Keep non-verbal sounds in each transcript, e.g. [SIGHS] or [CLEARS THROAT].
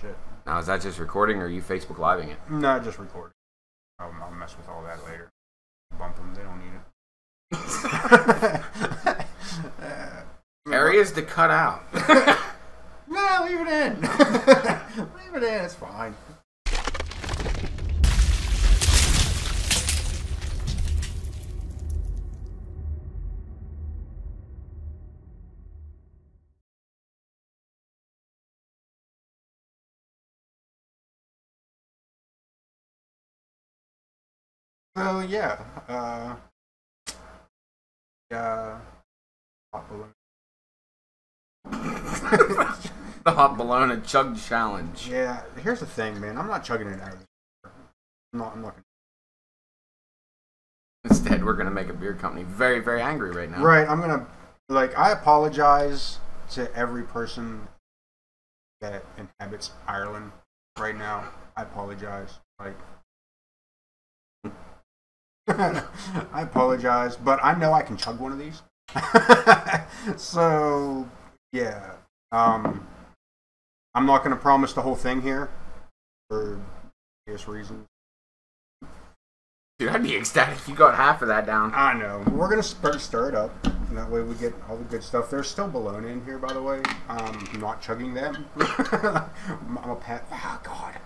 shit. Now is that just recording, or are you Facebook living it? No, just recording. I'll, I'll mess with all that later. Bump them. They don't need it. [LAUGHS] Areas to cut out. [LAUGHS] no, leave it in. [LAUGHS] leave it in. It's fine. So yeah, uh, yeah, hot bologna. [LAUGHS] the hot bologna and chug challenge. Yeah, here's the thing, man. I'm not chugging it out. of the I'm not. I'm not. Gonna... Instead, we're gonna make a beer company very, very angry right now. Right. I'm gonna like. I apologize to every person that inhabits Ireland right now. I apologize. Like. [LAUGHS] I apologize, but I know I can chug one of these. [LAUGHS] so yeah, um, I'm not going to promise the whole thing here for various reasons. Dude, I'd be ecstatic if you got half of that down. I know. We're going to stir, stir it up. And that way we get all the good stuff. There's still bologna in here, by the way. Um, I'm not chugging them. [LAUGHS] I'm a pet. Oh, God.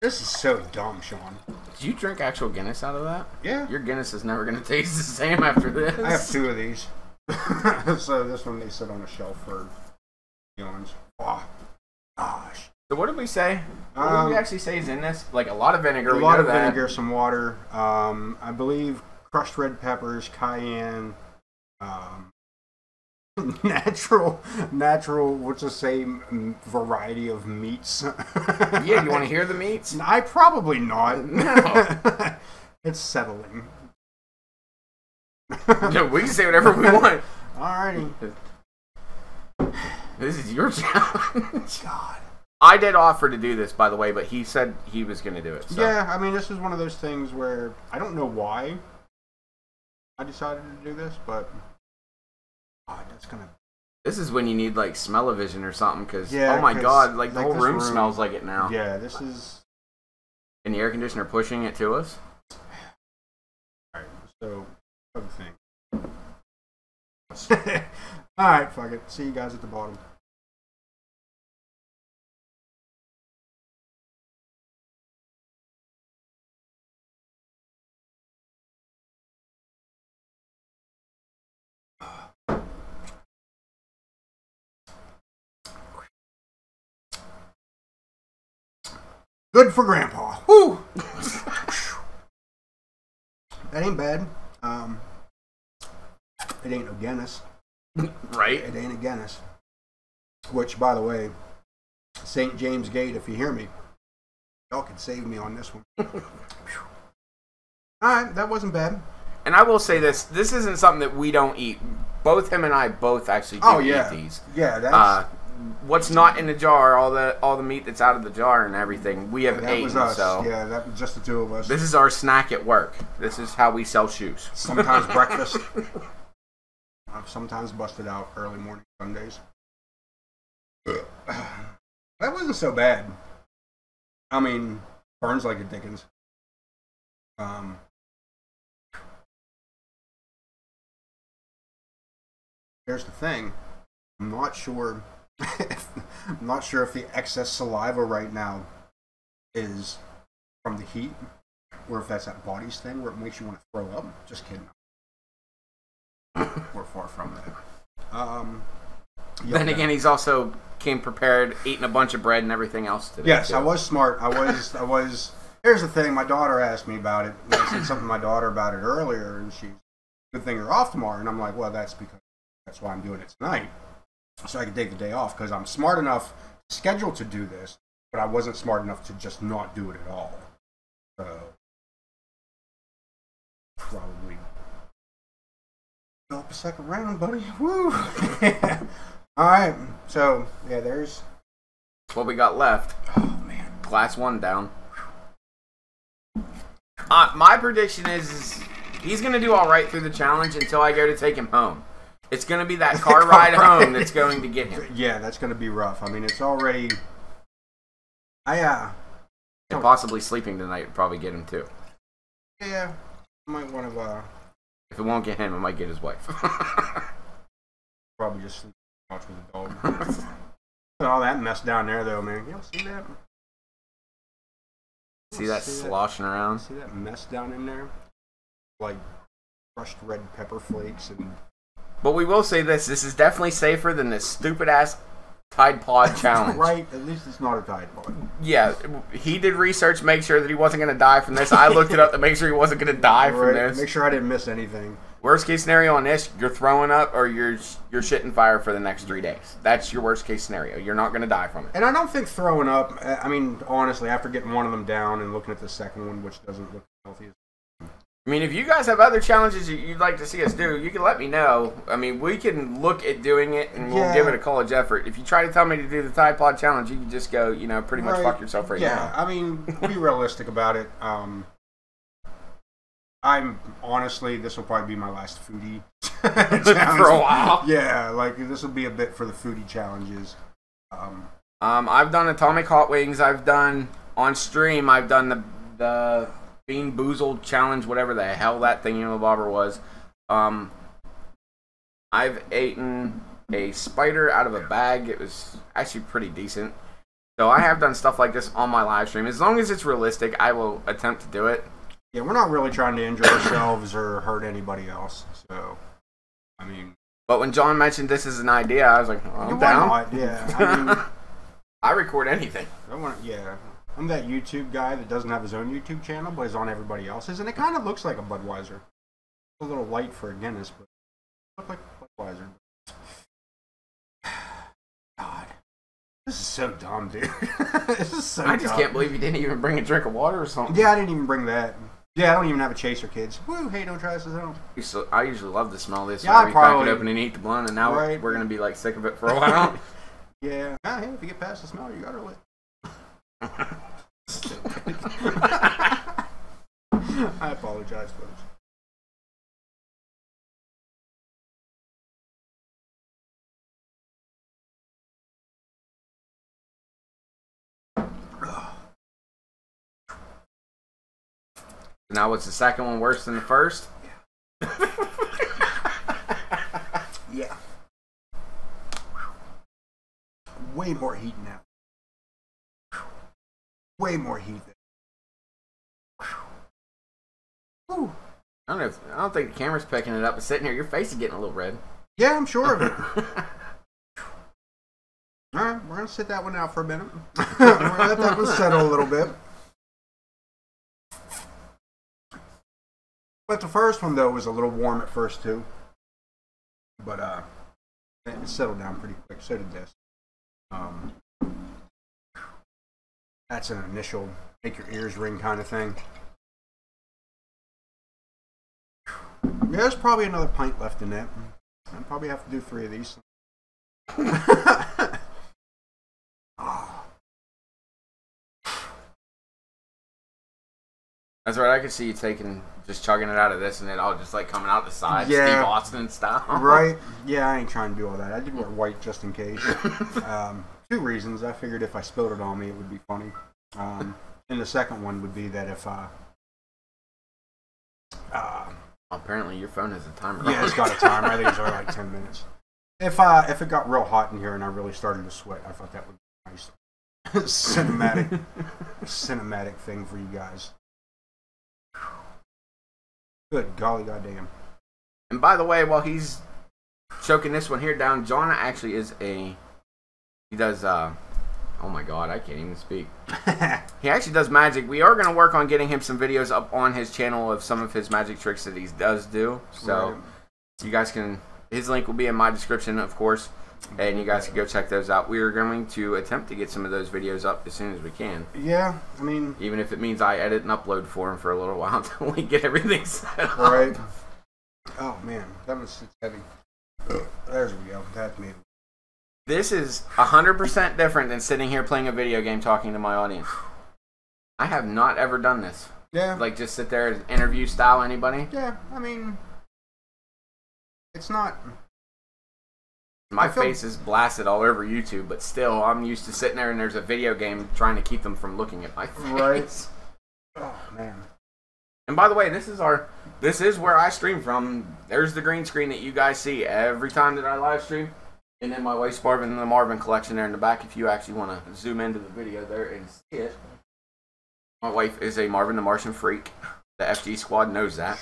This is so dumb, Sean. Did you drink actual Guinness out of that? Yeah. Your Guinness is never going [LAUGHS] to taste the same after this. I have two of these. [LAUGHS] so this one they sit on a shelf for eons. Oh, gosh. So what did we say? What Um, did we actually say is in this? Like a lot of vinegar. a lot of that. vinegar, some water. Um, I believe crushed red peppers, cayenne, um, [LAUGHS] natural, natural. What's the same variety of meats? [LAUGHS] Yeah, you want to hear the meats? [LAUGHS] I probably not. No. it's settling. no, we can say whatever we want. Alrighty. [SIGHS] This is your challenge. God. I did offer to do this, by the way, but he said he was going to do it. So. Yeah, I mean, this is one of those things where I don't know why I decided to do this, but that's gonna. This is when you need like smell-o-vision or something, because Yeah, oh my god, like the like, whole room, room- smells like it now. Yeah, this is. And the air conditioner pushing it to us. Alright, so other thing. [LAUGHS] Alright, fuck it. See you guys at the bottom. Good for Grandpa. Woo! that ain't bad. Um, it ain't no Guinness. Right? It ain't a Guinness. Which, by the way, St. James Gate, if you hear me, y'all can save me on this one. [LAUGHS] Alright, that wasn't bad. And I will say this: this isn't something that we don't eat. Both him and I both actually do Oh, yeah. eat these. Yeah, that's. Uh, what's not in the jar, all the all the meat that's out of the jar and everything, we have that was eaten. us. So Yeah, that was just the two of us. this is our snack at work. This is how we sell shoes. Sometimes [LAUGHS] breakfast. I've sometimes busted out early morning Sundays. [CLEARS THROAT] that wasn't so bad. I mean, burns like a Dickens. Um, here's the thing. I'm not sure. [LAUGHS] I'm not sure if the excess saliva right now is from the heat, or if that's that body's thing where it makes you want to throw up. Just kidding. We're far from that. Um, Then yeah, again, he's also came prepared, eating a bunch of bread and everything else today. Yes, too. I was smart. I was. I was. Here's the thing. My daughter asked me about it. I said something to my daughter about it earlier, and she's good thing you're off tomorrow. And I'm like, well, that's because that's why I'm doing it tonight, so I could take the day off because I'm smart enough scheduled to do this, but I wasn't smart enough to just not do it at all. So probably go up a second round, buddy. Woo! [LAUGHS] all right. So yeah, there's. What we got left. Oh man. Class one down. Uh, my prediction is, is he's gonna do all right through the challenge until I go to take him home. It's gonna be that car Car ride home that's going to get him. Yeah, that's going to be rough. I mean, it's already I uh, And possibly sleeping tonight would probably get him too. yeah, I might want to uh, If it won't get him, it might get his wife. [LAUGHS] probably just sleep couch with the dog. All that mess down there, though, man. Y'all see that? See that sloshing around? See that mess down in there? Like crushed red pepper flakes and But we will say this: this is definitely safer than this stupid ass Tide Pod [LAUGHS] challenge. right. At least it's not a Tide Pod. Yeah, he did research, make sure that he wasn't going to die from this. I looked it up to make sure he wasn't going to die from Right. this. Make sure I didn't miss anything. Worst case scenario on this, you're throwing up or you're you're shitting fire for the next three days. That's your worst case scenario. You're not going to die from it. And I don't think throwing up. I mean, honestly, after getting one of them down and looking at the second one, which doesn't look healthy, I mean, if you guys have other challenges that you'd like to see us do, you can let me know. I mean, we can look at doing it and we'll Yeah. give it a college effort. If you try to tell me to do the Tide Pod challenge, you can just go, you know, pretty much Right. fuck yourself right yeah, now. I mean, be realistic about it. Um, I'm honestly, this will probably be my last foodie [LAUGHS] challenge For a while. Yeah, like this will be a bit for the foodie challenges. Um, Um, I've done Atomic Hot Wings. I've done on stream. I've done the the Bean Boozled challenge, whatever the hell that thing bobber was. Um, I've eaten a spider out of a bag. It was actually pretty decent. So I have done stuff like this on my live stream. As long as it's realistic, I will attempt to do it. yeah, we're not really trying to injure ourselves or hurt anybody else. So, I mean, But when John mentioned this as an idea, I was like, well, I'm down. not? Yeah, I mean, [LAUGHS] I record anything. I want. Yeah, I'm that YouTube guy that doesn't have his own YouTube channel, but is on everybody else's, and it kind of looks like a Budweiser. A little light for a Guinness, but look like Budweiser. [SIGHS] God, this is so dumb, dude. [LAUGHS] this is so. Dumb. I just dumb. can't believe you didn't even bring a drink of water or something. Yeah, I didn't even bring that. Yeah, I don't even have a chaser, kids. Woo! Hey, don't try this at home. to- I usually love the smell of this. Yeah, I probably- it open and eat the blunt, and now Right. we're gonna be like sick of it for a while. [LAUGHS] Yeah. Ah, hey, if you get past the smell, you got her lit. I apologize, folks. Now, was the second one worse than the first? Yeah. [LAUGHS] yeah. Way more heat now. Way more heat. I don't know. If, I don't think the camera's picking it up. But sitting here, your face is getting a little red. Yeah, I'm sure of it. [LAUGHS] All right, we're gonna sit that one out for a minute. [LAUGHS] we're gonna let that one settle a little bit. But the first one though was a little warm at first too. But uh, it settled down pretty quick. So did this. Um, that's an initial make your ears ring kind of thing. There's probably another pint left in that. I'll probably have to do three of these. [LAUGHS] That's right. I could see you taking, just chugging it out of this, and it all just like coming out the side, Yeah. Steve Austin style. [LAUGHS] right? Yeah, I ain't trying to do all that. I did wear white just in case. [LAUGHS] Um, two reasons. I figured if I spilled it on me, it would be funny. Um, and the second one would be that if uh, uh, Apparently, your phone has a timer. yeah, on it's it. got a timer. I think it's only like [LAUGHS] ten minutes. If uh, if it got real hot in here and I really started to sweat, I thought that would be nice cinematic cinematic thing for you guys. Good golly goddamn. And by the way, while he's choking this one here down, John actually is a. He does. uh Oh my god, I can't even speak. [LAUGHS] He actually does magic. We are going to work on getting him some videos up on his channel of some of his magic tricks that he does do. So Right. you guys can. His link will be in my description, of course, and you guys can go check those out. We are going to attempt to get some of those videos up as soon as we can, Yeah, I mean, even if it means I edit and upload for them for a little [LAUGHS] while until we get everything set up. all right. Oh man, that was heavy. There we go. That's me. This is 100% different than sitting here playing a video game talking to my audience. I have not ever done this. Yeah, Like, just sit there as interview style anybody. yeah. I mean, it's not. My feel- face is blasted all over YouTube, but still, I'm used to sitting there and there's a video game trying to keep them from looking at my face. Right. Oh man. And by the way, this is our this is where I stream from. There's the green screen that you guys see every time that I live stream. And then my wife's Marvin and the Marvin collection there in the back if you actually want to zoom into the video there and see it. My wife is a Marvin the Martian freak. The FG squad knows that.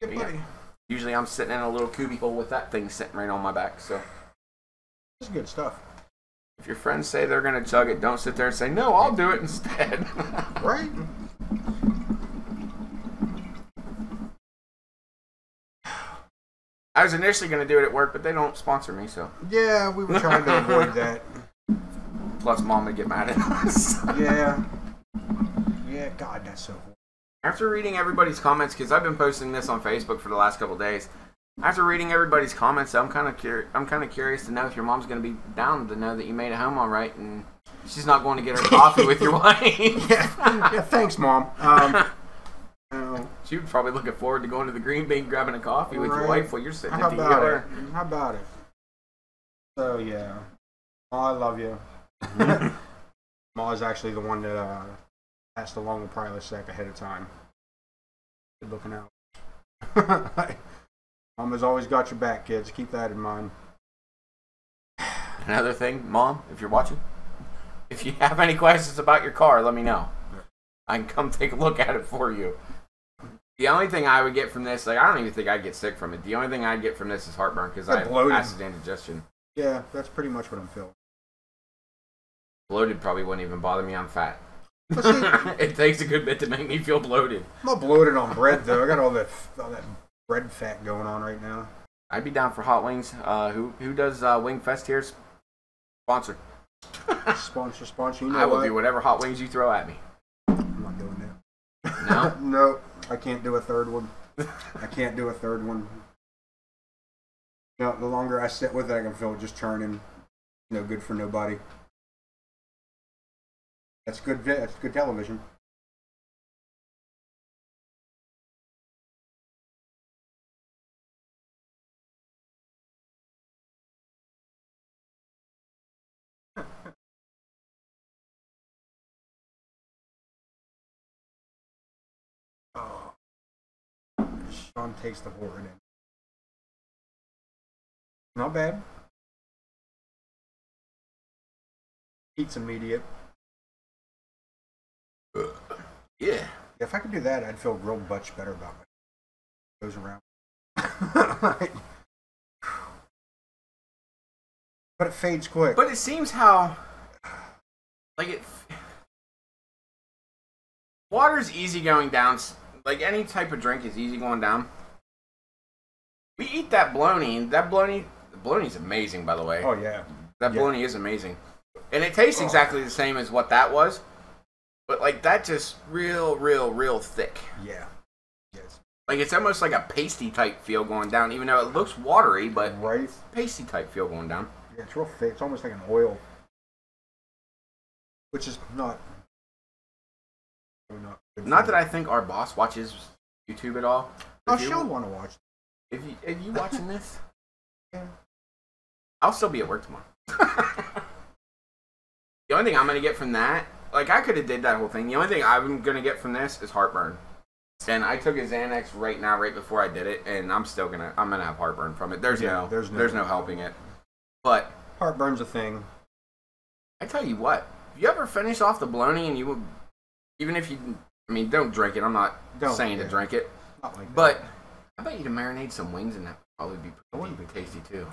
Good Yeah. Usually I'm sitting in a little cubicle with that thing sitting right on my back. So is good stuff. if your friends say they're going to chug it, don't sit there and say, no, I'll do it instead. [LAUGHS] Right? I was initially going to do it at work, but they don't sponsor me, so. Yeah, we were trying to avoid [LAUGHS] that. Plus, mom would get mad at us. Yeah. [LAUGHS] Yeah, God, that's so. After reading everybody's comments, because I've been posting this on Facebook for the last couple days. After reading everybody's comments, I'm kind of cur- I'm kind of curious to know if your mom's going to be down to know that you made it home all right, and she's not going to get her coffee with your [LAUGHS] wife. Yeah, yeah thanks, Mom. Um, uh, She would probably looking forward to going to the Green Bean, grabbing a coffee with your wife while you're sitting how at about the it? How about it? So, yeah. Ma, I love you. [LAUGHS] Ma is actually the one that uh, passed along the Prilosec ahead of time. Good looking out. [LAUGHS] Mom has always got your back, kids. Keep that in mind. Another thing, mom, if you're watching, if you have any questions about your car, let me know. I can come take a look at it for you. The only thing I would get from this, like I don't even think I'd get sick from it. The only thing I'd get from this is heartburn because I have bloated. acid indigestion. Yeah, that's pretty much what I'm feeling. Bloated probably wouldn't even bother me. I'm fat. [LAUGHS] It takes a good bit to make me feel bloated. I'm not bloated on bread though. I got all that all that bread fat going on right now. I'd be down for hot wings. Uh, who who does uh, Wing Fest here? Sponsor. [LAUGHS] Sponsor, sponsor. You know I will what? do whatever hot wings you throw at me. I'm not doing that. No? [LAUGHS] no, I can't do a third one. I can't do a third one. No, the longer I sit with it, I can feel it just turning. No good for nobody. That's good. That's good television. [LAUGHS] Oh. Sean takes the horror in. Not bad. Heat's immediate. Yeah. If I could do that, I'd feel real much better about it. Goes around. [LAUGHS] but it fades quick. But it seems how, like it, water's easy going down. Like any type of drink is easy going down. We eat that bologna. That bologna, the bologna's amazing, by the way. oh yeah. that yeah. bologna is amazing, and it tastes Oh. exactly the same as what that was. But like that, just real, real, real thick. Yeah. Yes. Like it's almost like a pasty type feel going down, even though it looks watery, but Right. pasty type feel going down. Yeah, it's real thick. It's almost like an oil. Which is not. Not, Not that. I think our boss watches YouTube at all. Oh, you- she'll want to watch. If you if you watching this, [LAUGHS] Yeah. I'll still be at work tomorrow. [LAUGHS] the only thing I'm gonna get from that, like I could have did that whole thing. The only thing I'm gonna get from this is heartburn. And I took a Xanax right now, right before I did it, and I'm still gonna I'm gonna have heartburn from it. There's Yeah, no there's no, there's no- helping it. But Heartburn's a thing. I tell you what, if you ever finish off the bologna and you would, even if you, I mean, don't drink it. I'm not Don't, saying yeah. to drink it, Not like that. but I bet you to marinate some wings in that would probably be pretty be tasty too.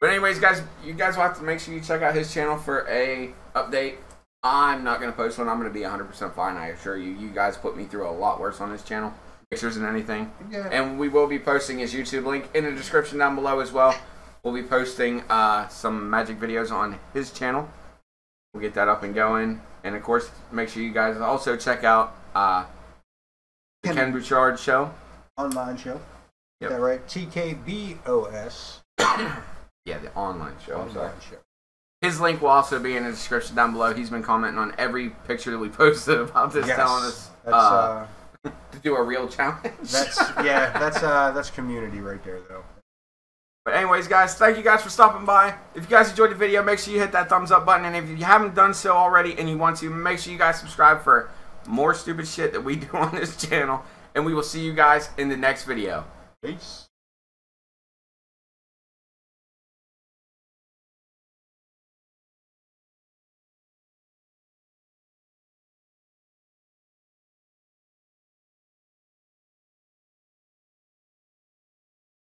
But anyways, guys, you guys will have to make sure you check out his channel for a update. I'm not gonna post one. I'm gonna be 100% fine. I assure you. You guys put me through a lot worse on his channel, pictures and anything. Yeah. And we will be posting his YouTube link in the description down below as well. We'll be posting uh, some magic videos on his channel. We'll get that up and going. And of course, make sure you guys also check out uh, the Ken- Bouchard show. online show. Yep. Is that right? TKBOS. [COUGHS] Yeah, the online show. I'm sorry. online show. His link will also be in the description down below. He's been commenting on every picture that we [LAUGHS] posted about this, Yes. telling us uh, uh, [LAUGHS] to do a real challenge. That's [LAUGHS] yeah, that's uh that's community right there though. But anyways, guys, thank you guys for stopping by. If you guys enjoyed the video, make sure you hit that thumbs up button. And if you haven't done so already and you want to, make sure you guys subscribe for more stupid shit that we do on this channel. And we will see you guys in the next video. Peace.